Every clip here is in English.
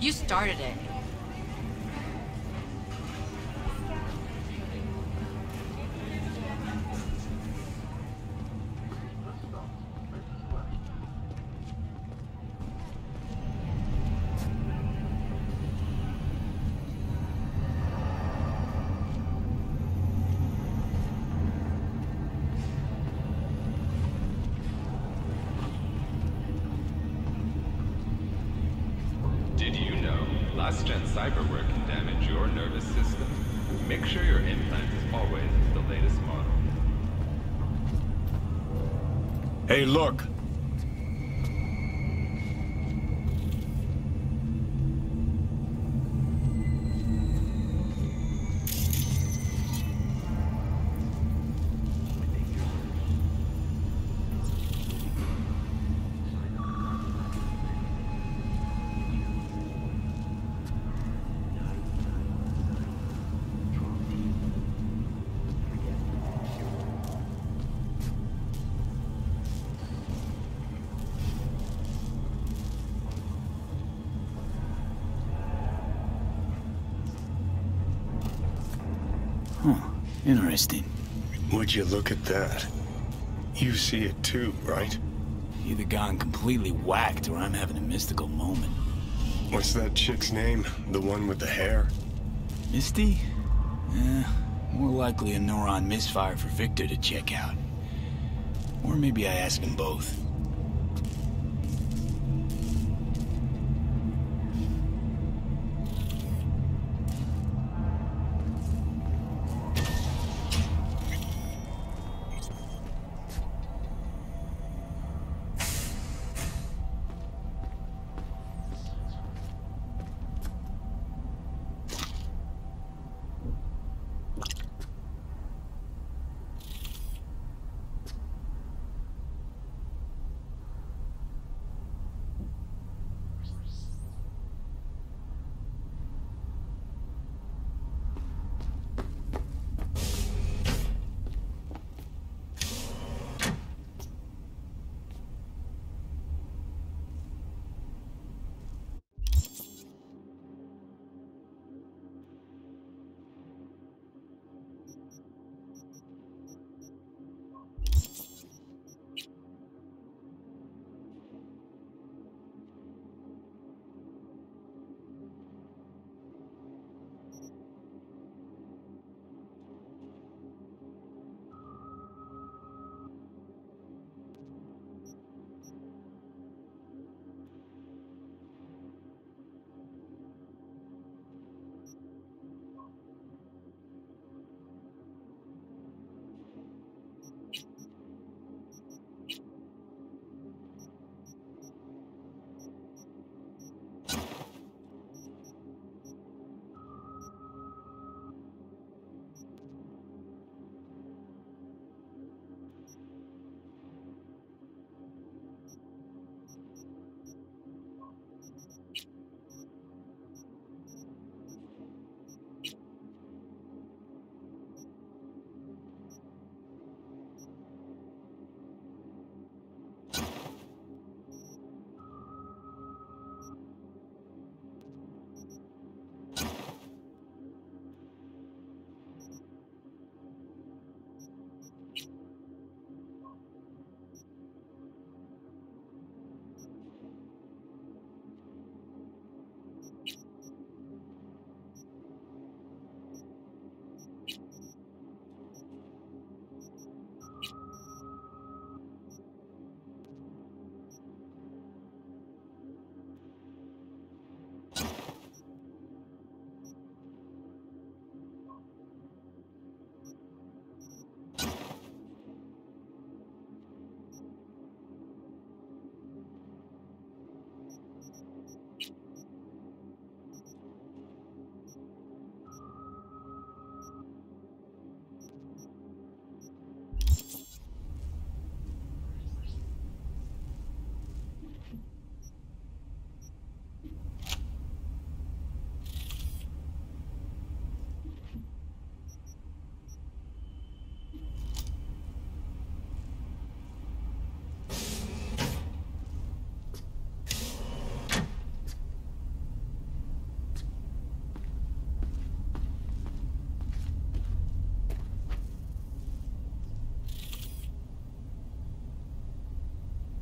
You started it. Interesting. Would you look at that? You see it too, right? Either gone completely whacked or I'm having a mystical moment. What's that chick's name? The one with the hair? Misty? Eh, more likely a neuron misfire for Victor to check out. Or maybe I ask them both.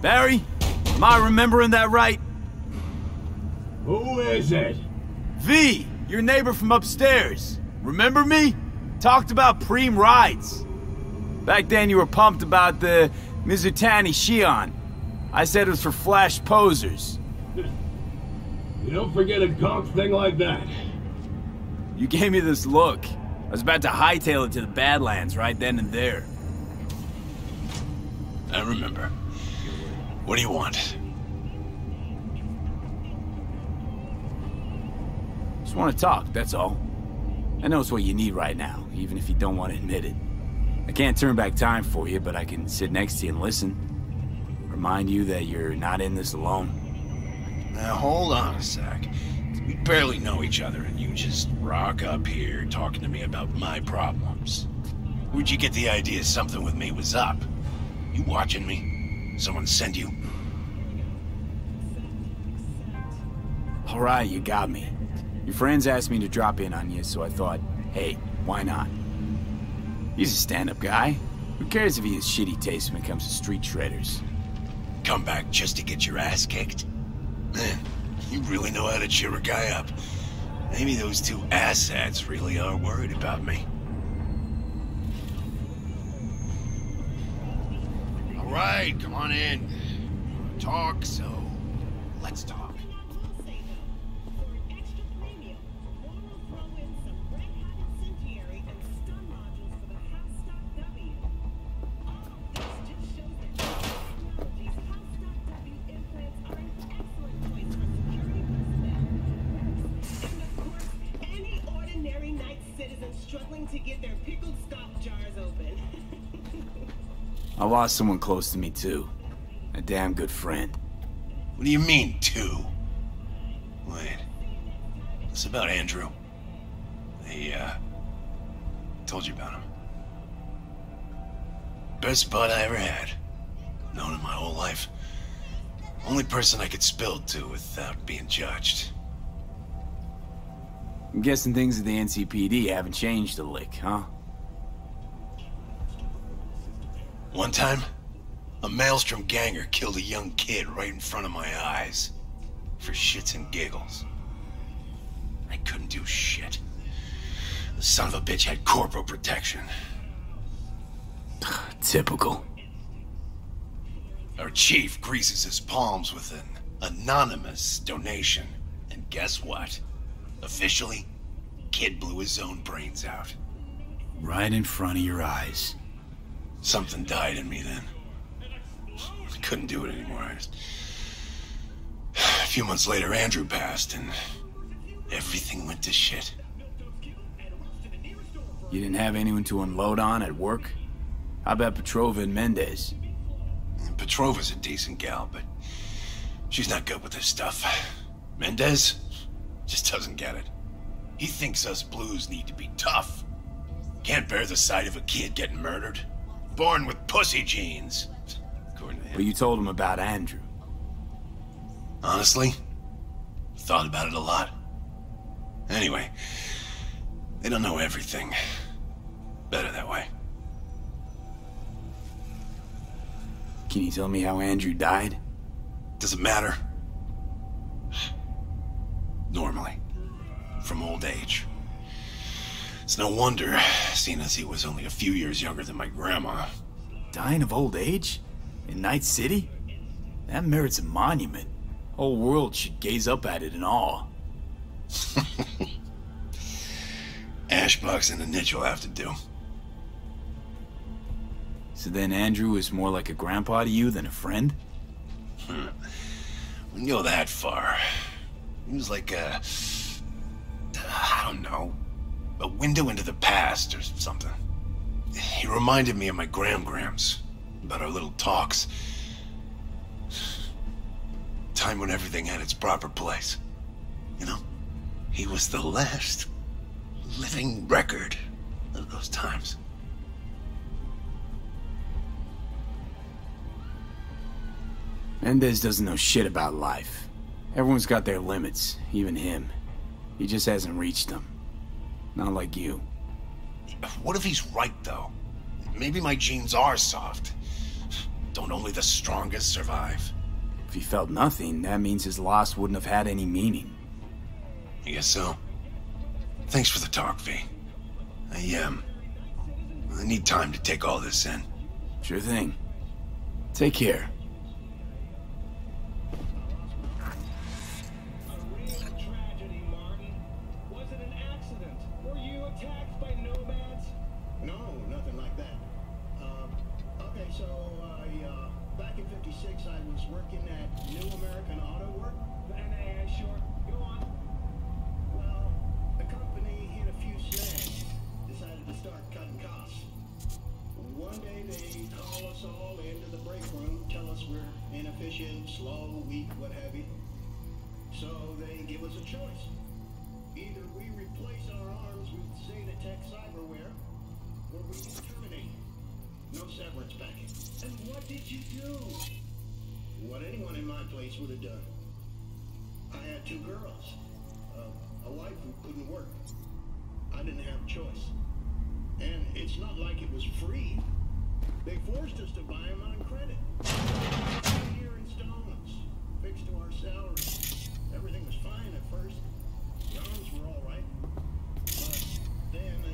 Barry? Am I remembering that right? Who is it? V, your neighbor from upstairs. Remember me? Talked about Preem rides. Back then you were pumped about the Mizutani Shion. I said it was for flash posers. You don't forget a conch thing like that. You gave me this look. I was about to hightail it to the Badlands right then and there. I remember. What do you want? Just want to talk, that's all. I know it's what you need right now, even if you don't want to admit it. I can't turn back time for you, but I can sit next to you and listen. Remind you that you're not in this alone. Now hold on a sec. We barely know each other, and you just rock up here talking to me about my problems. Where'd you get the idea something with me was up? You watching me? Someone send you? All right, you got me. Your friends asked me to drop in on you, so I thought, hey, why not? He's a stand-up guy. Who cares if he has shitty taste when it comes to street shredders? Come back just to get your ass kicked? Man, you really know how to cheer a guy up. Maybe those two asshats really are worried about me. Right, come on in. Talk, so lost someone close to me, too. A damn good friend. What do you mean, two? Wait. It's about Andrew. He, uh... Told you about him. Best bud I ever had. Known him my whole life. Only person I could spill to without being judged. I'm guessing things at the NCPD haven't changed a lick, huh? One time, a Maelstrom ganger killed a young kid right in front of my eyes. For shits and giggles. I couldn't do shit. The son of a bitch had corporal protection. Typical. Our chief greases his palms with an anonymous donation. And guess what? Officially, kid blew his own brains out. Right in front of your eyes. Something died in me then. I couldn't do it anymore. Just... A few months later, Andrew passed, and everything went to shit. You didn't have anyone to unload on at work? How about Petrova and Mendez? Petrova's a decent gal, but she's not good with this stuff. Mendez just doesn't get it. He thinks us blues need to be tough. Can't bear the sight of a kid getting murdered. Born with pussy genes. According to him. But you told him about Andrew. Honestly, thought about it a lot. Anyway, they don't know everything. Better that way. Can you tell me how Andrew died? Does it matter? Normally. From old age. It's no wonder, seeing as he was only a few years younger than my grandma. Dying of old age? In Night City? That merits a monument. Whole world should gaze up at it in awe. Ashbox and a niche will have to do. So then Andrew is more like a grandpa to you than a friend? Hmm. wouldn't go that far. He was like a. I don't know. A window into the past or something. He reminded me of my Gram Grams. About our little talks. Time when everything had its proper place. You know? He was the last living record of those times. Mendez doesn't know shit about life. Everyone's got their limits, even him. He just hasn't reached them. Not like you. What if he's right, though? Maybe my genes are soft. Don't only the strongest survive? If he felt nothing, that means his loss wouldn't have had any meaning. I guess so. Thanks for the talk, V. I, um... I need time to take all this in. Sure thing. Take care. Us all into the break room, tell us we're inefficient, slow, weak, what have you. So they give us a choice. Either we replace our arms with Zetatech cyberware, or we get terminated. No severance package. And what did you do? What anyone in my place would have done. I had two girls. Uh, a wife who couldn't work. I didn't have a choice. And it's not like it was free. They forced us to buy them on credit. Two-year installments, fixed to our salary. Everything was fine at first. Arms were all right. But then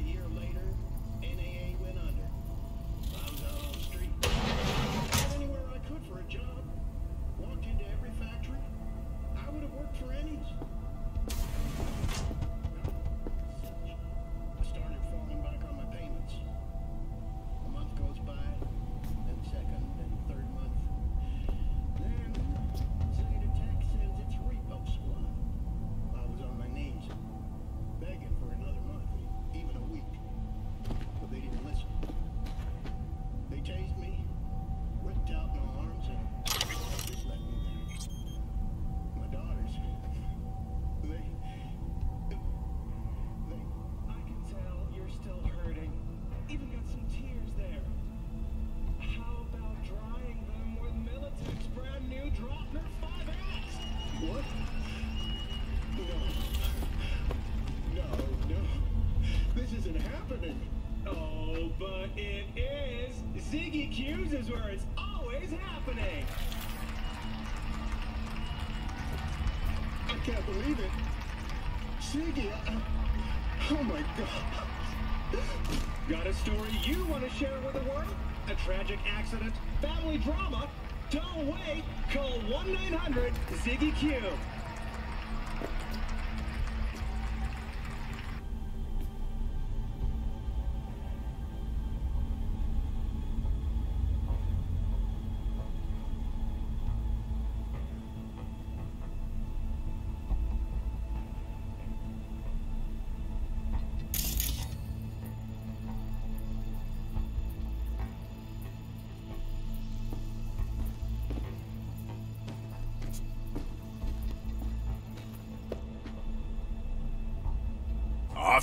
share with the world? A tragic accident? Family drama? Don't wait. Call 1-900-ZIGGY-Q.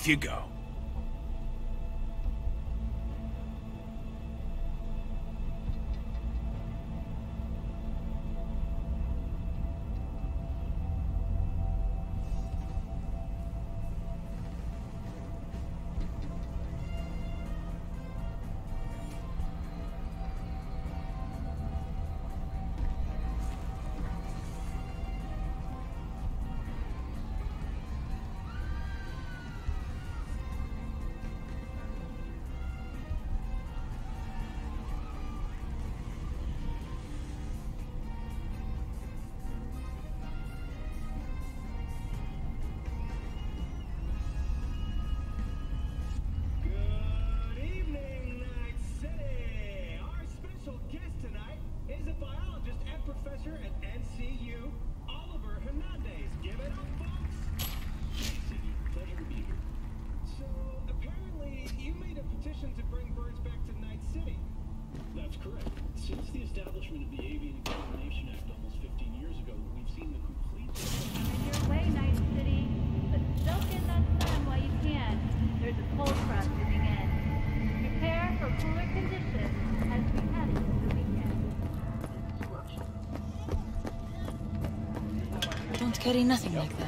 Off you go. Carry nothing like that.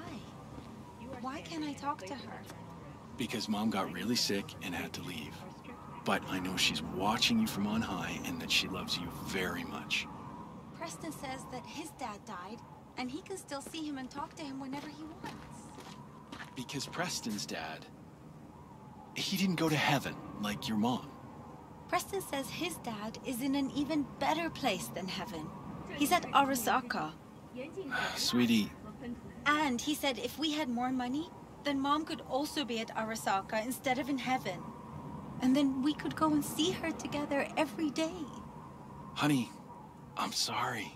Why? Why can't I talk to her? Because mom got really sick and had to leave. But I know she's watching you from on high and that she loves you very much. Preston says that his dad died, and he can still see him and talk to him whenever he wants. Because Preston's dad, he didn't go to heaven like your mom. Preston says his dad is in an even better place than heaven. He's at Arasaka. Sweetie, And he said if we had more money, then mom could also be at Arasaka instead of in heaven. And then we could go and see her together every day. honey, I'm sorry.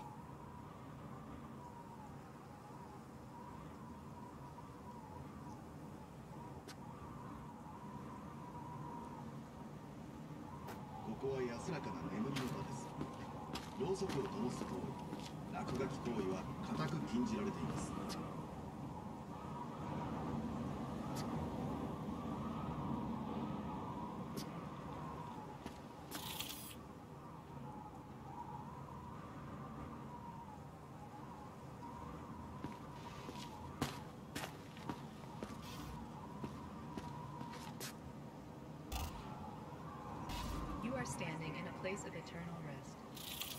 Are standing in a place of eternal rest.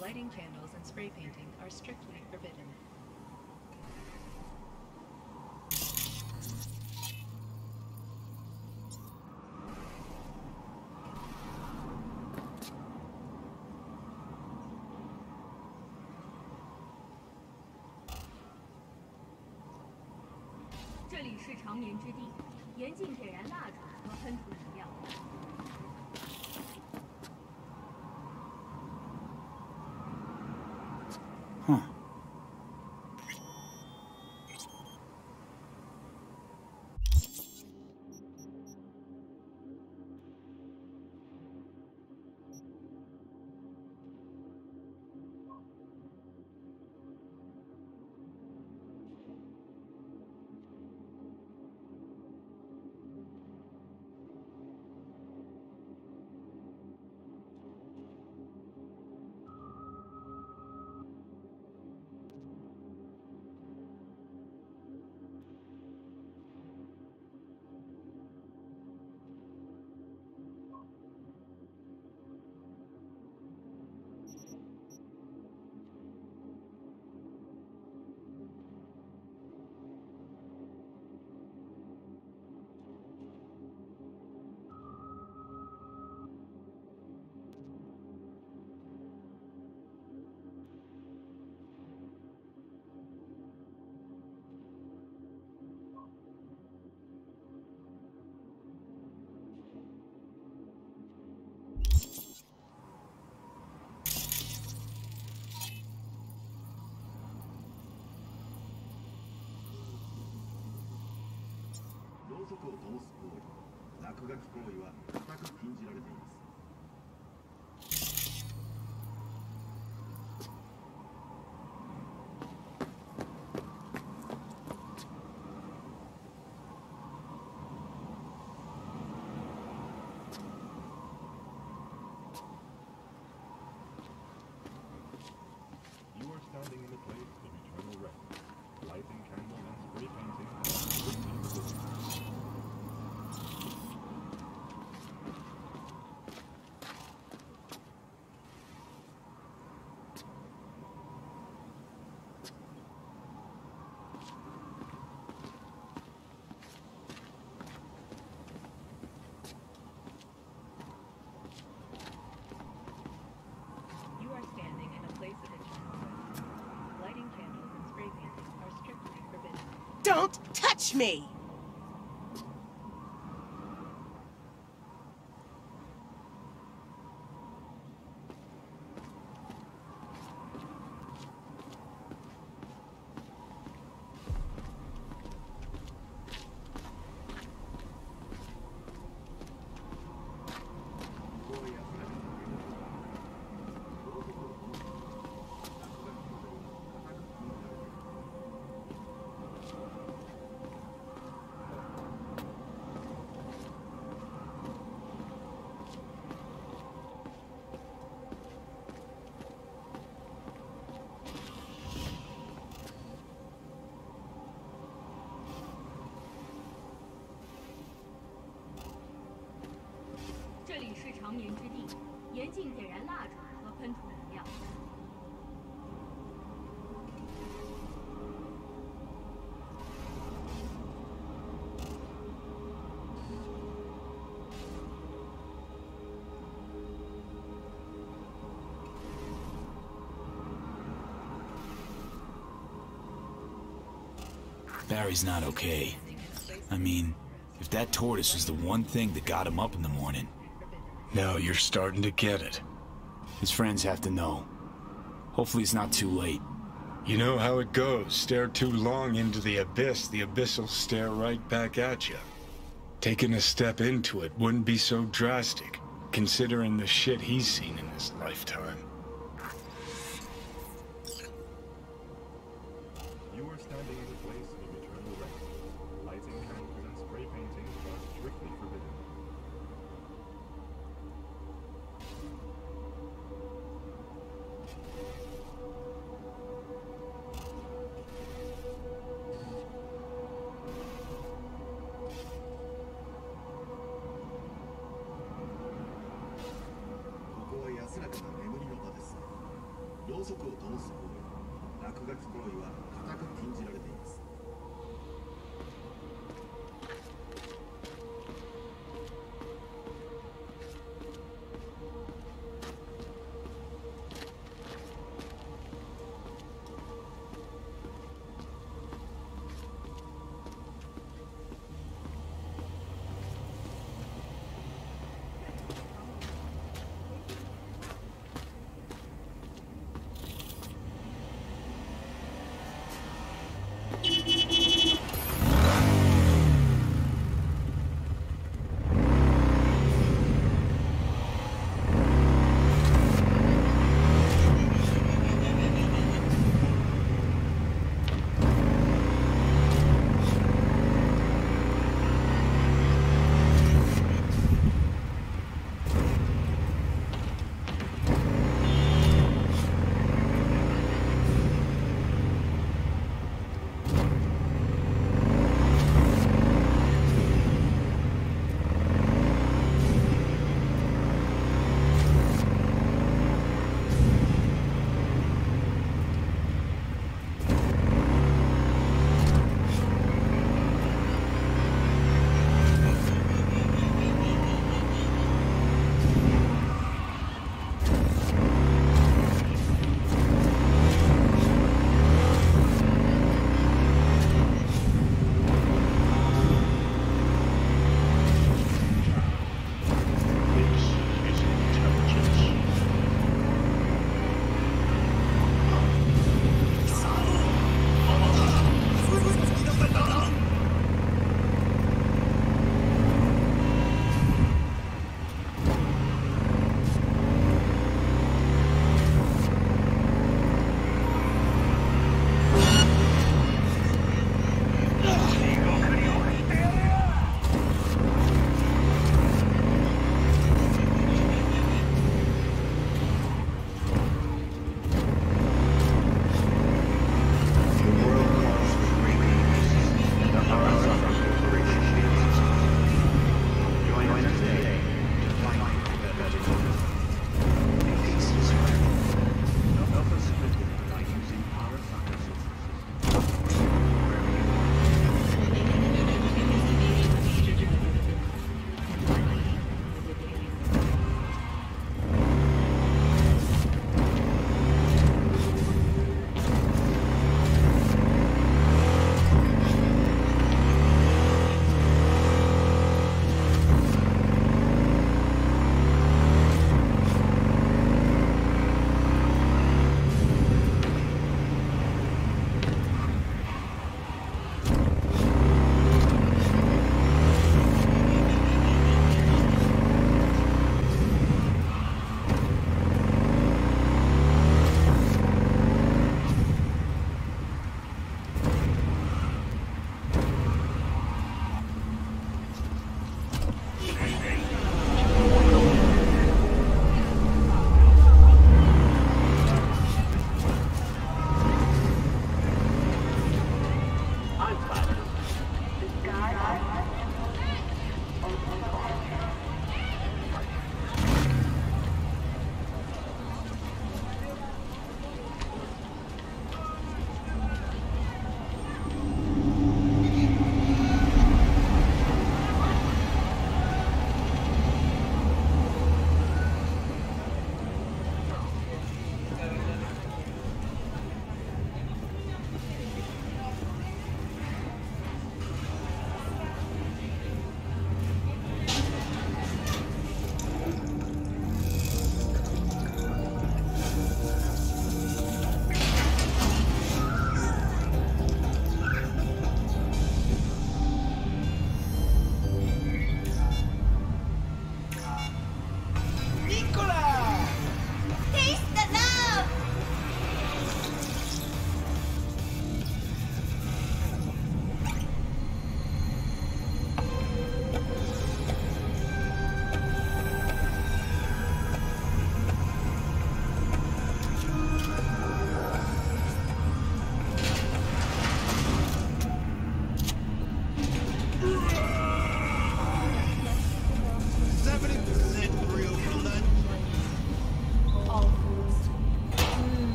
Lighting candles and spray painting are strictly forbidden. “ろうそくを灯す行為落書き行為は固く禁じられています。Don't touch me! Barry's not okay. I mean, if that tortoise was the one thing that got him up in the morning. Now you're starting to get it. His friends have to know. Hopefully it's not too late. You know how it goes. Stare too long into the abyss, the abyss will stare right back at you. Taking a step into it wouldn't be so drastic, considering the shit he's seen in his lifetime.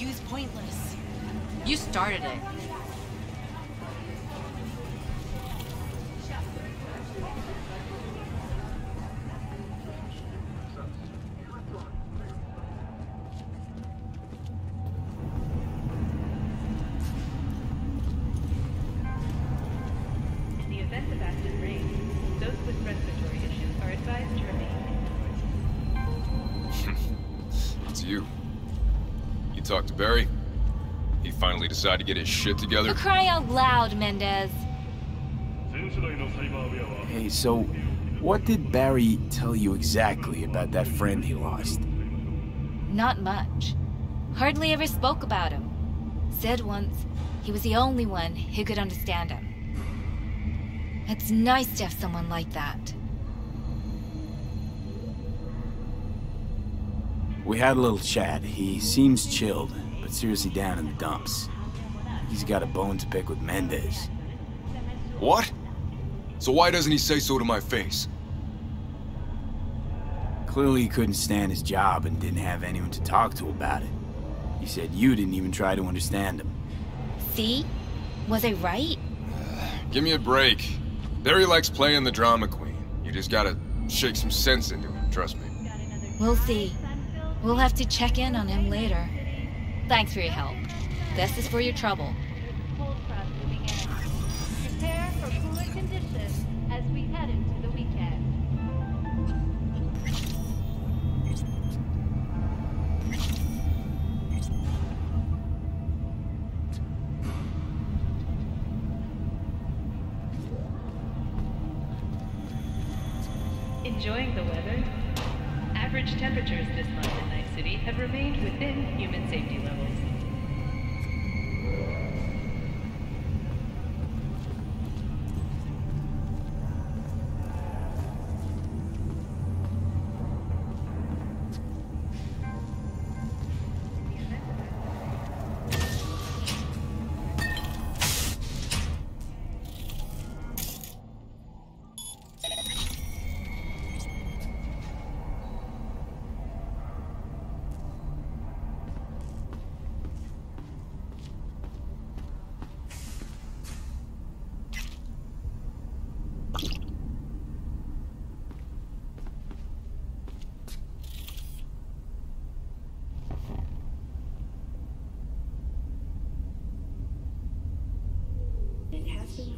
You's pointless. You started it. Get his shit together? You cry out loud, Mendez. Hey, so what did Barry tell you exactly about that friend he lost? Not much. Hardly ever spoke about him. Said once he was the only one who could understand him. It's nice to have someone like that. We had a little chat. He seems chilled, but seriously down in the dumps. He's got a bone to pick with Mendez. What? So why doesn't he say so to my face? Clearly he couldn't stand his job and didn't have anyone to talk to about it. He said you didn't even try to understand him. See? Was I right? Give me a break. Barry likes playing the drama queen. You just gotta shake some sense into him, trust me. We'll see. We'll have to check in on him later. Thanks for your help. This is for your trouble.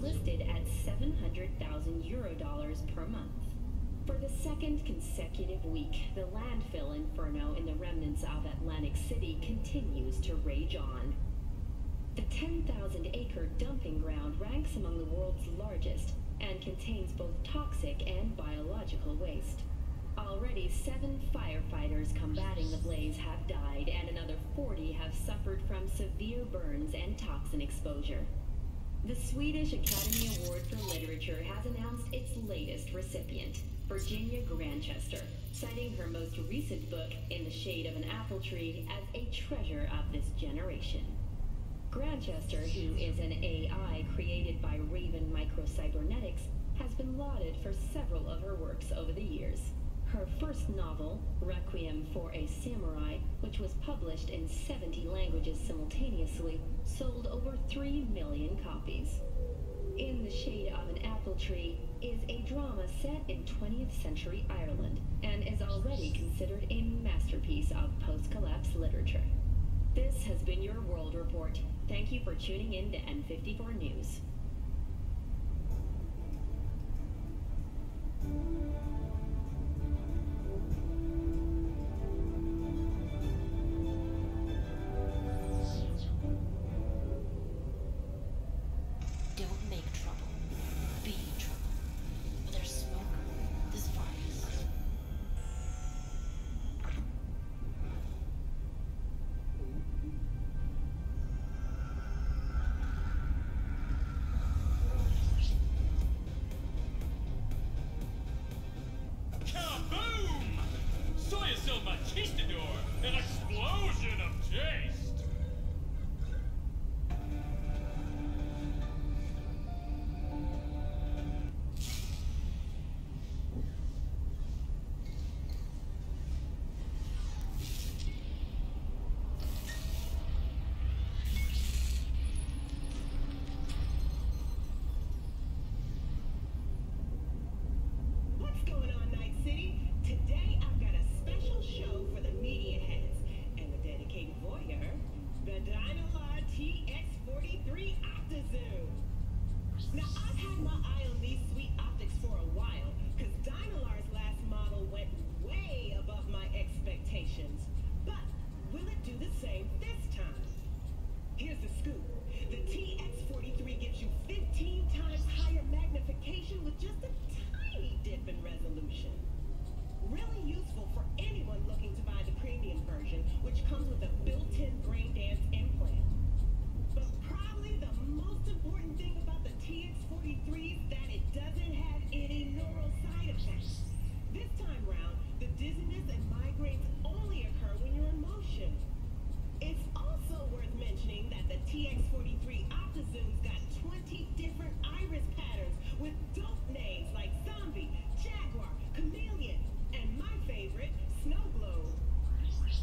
Listed at 700,000 euro dollars per month. For the second consecutive week, the landfill inferno in the remnants of Atlantic City continues to rage on. The 10,000 acre dumping ground ranks among the world's largest and contains both toxic and biological waste. Already, seven firefighters combating the blaze have died, and another 40 have suffered from severe burns and toxin exposure. The Swedish Academy Award for Literature has announced its latest recipient, Virginia Grantchester, citing her most recent book, In the Shade of an Apple Tree, as a treasure of this generation. Grantchester, who is an AI created by Raven Microcybernetics, has been lauded for several of her works over the years. Her first novel, Requiem for a Samurai, which was published in 70 languages simultaneously, sold over 3 million copies. In the Shade of an Apple Tree is a drama set in 20th century Ireland and is already considered a masterpiece of post-collapse literature. This has been your World Report. Thank you for tuning in to N54 News. the same this time. Here's the scoop. The TX43 gives you 15 times higher magnification with just a tiny dip in resolution. Really useful for anyone looking to buy the premium version, which comes with a built-in brain dance implant. But probably the most important thing about the TX43 is that it doesn't have any neural side effects. This time round, the dizziness and migraines only occur when you're in motion worth mentioning that the TX43 OptiZoom's got 20 different iris patterns with dope names like Zombie, Jaguar, Chameleon, and my favorite, Snow Globe.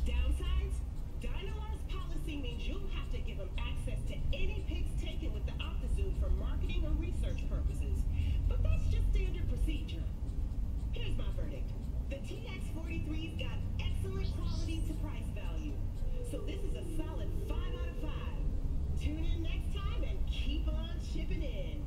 Downsides? DynoArt's policy means you'll have to give them access to any pics taken with the OptiZoom for marketing or research purposes. But that's just standard procedure. Here's my verdict. The TX43's got excellent quality to price so this is a solid 5 out of 5. Tune in next time and keep on chipping in.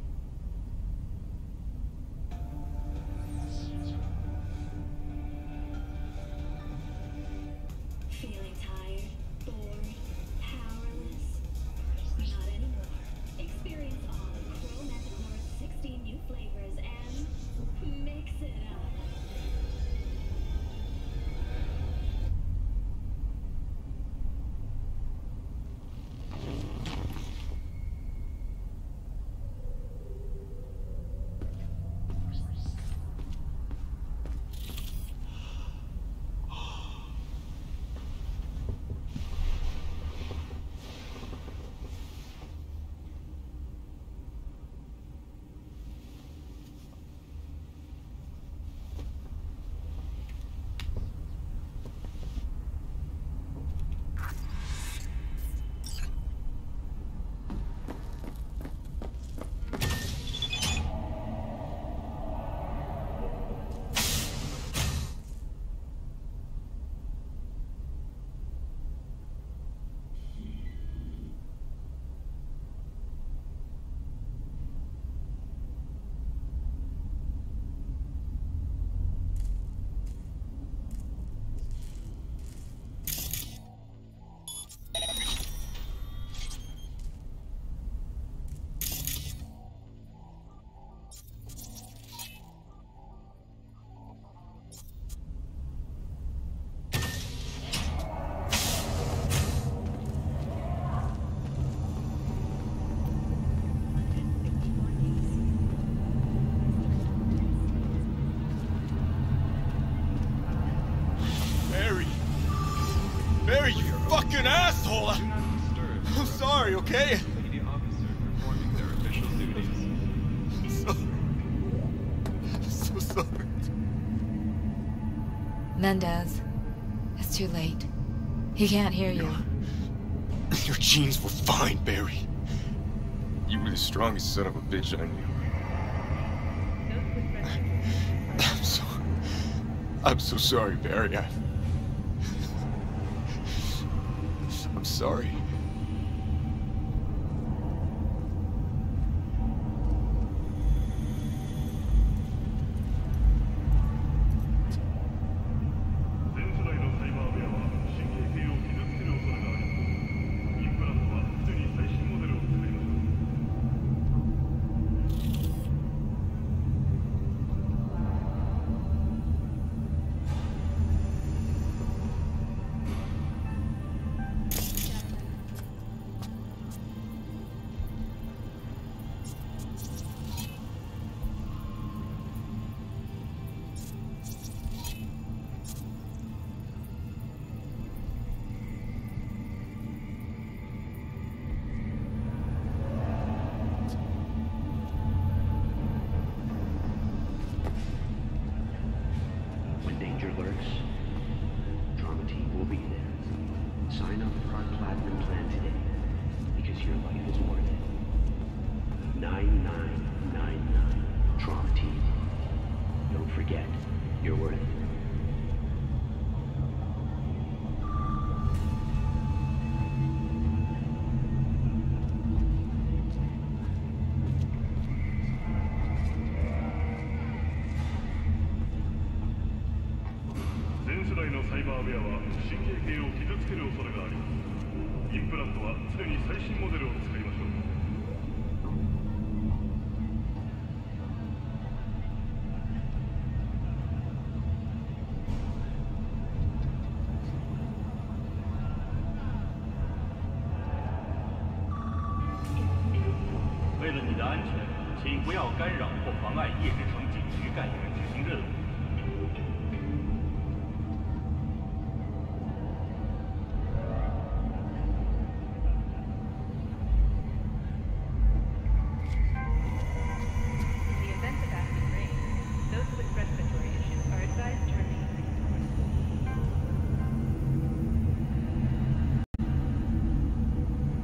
an asshole! I'm sorry, okay? I'm sorry. I'm so sorry. Mendez, it's too late. He can't hear you. Your, your genes were fine, Barry. You were the strongest son of a bitch I knew. I'm so... I'm so sorry, Barry. I... sorry.